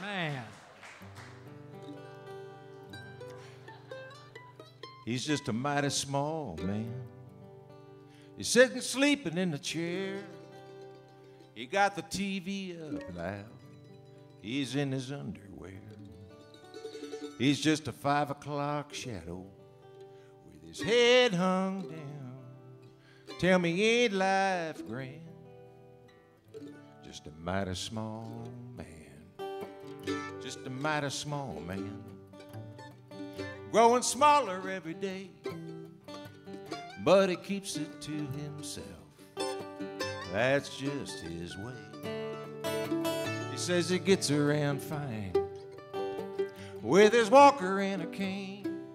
Man. He's just a mighty small man. He's sitting sleeping in the chair. He got the TV up loud. He's in his underwear. He's just a five o'clock shadow with his head hung down. Tell me, ain't life grand? Just a mighty small man. Just a mighty small man growing smaller every day. But he keeps it to himself. That's just his way. He says he gets around fine with his walker and a cane.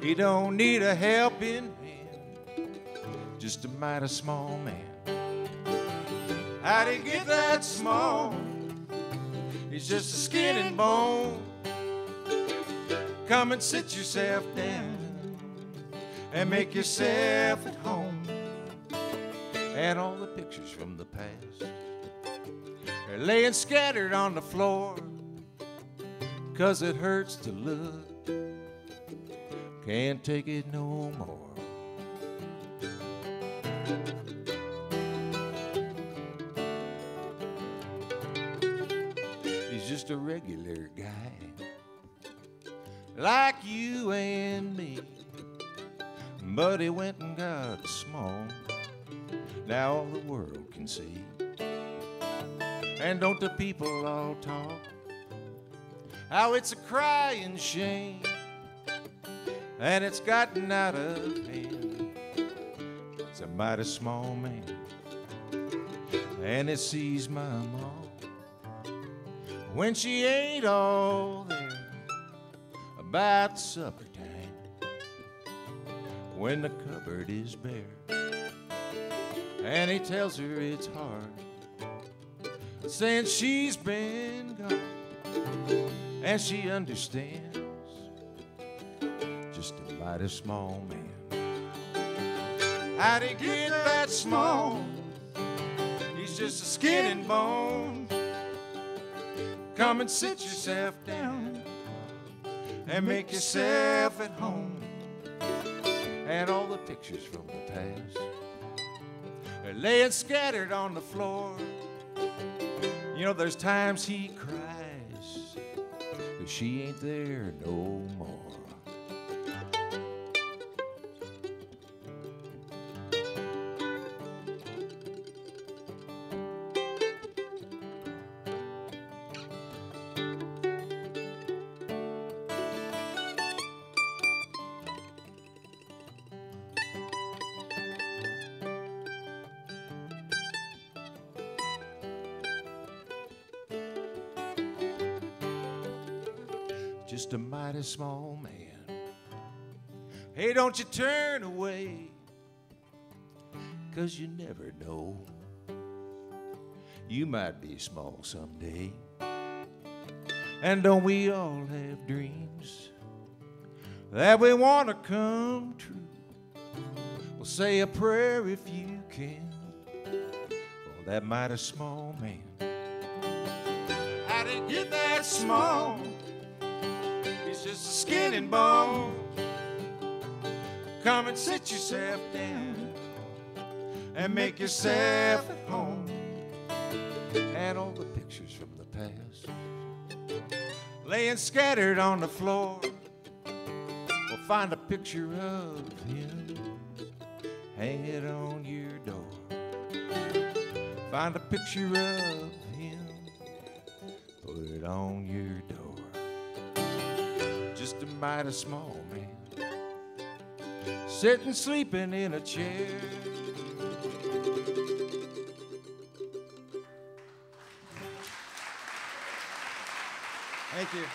He don't need a helping hand, just a mighty small man. How'd he get that small? Just a skin and bone. Come and sit yourself down and make yourself at home. And all the pictures from the past are laying scattered on the floor. Cause it hurts to look, can't take it no more. A regular guy like you and me. But he went and got small. Now all the world can see. And don't the people all talk how it's a crying shame and it's gotten out of hand. It's a mighty small man and it sees my mom when she ain't all there about supper time when the cupboard is bare. And he tells her it's hard since she's been gone, and she understands just a mighty small man. How'd he get that small? He's just a skin and bone. Come and sit yourself down and make yourself at home. And all the pictures from the past are laying scattered on the floor. You know, there's times he cries, but she ain't there no more. Just a mighty small man. Hey, don't you turn away, cause you never know. You might be small someday. And don't we all have dreams that we want to come true? Well, say a prayer if you can for that mighty small man. How did get that small? Just a skin and bone. Come and sit yourself down and make yourself at home. And all the pictures from the past laying scattered on the floor. Well, find a picture of him, hang it on your door. Find a picture of him, put it on your door. Just a mighty small man, sitting sleeping in a chair. Thank you.